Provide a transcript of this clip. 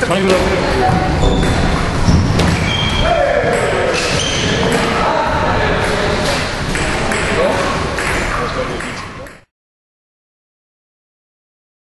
尝一个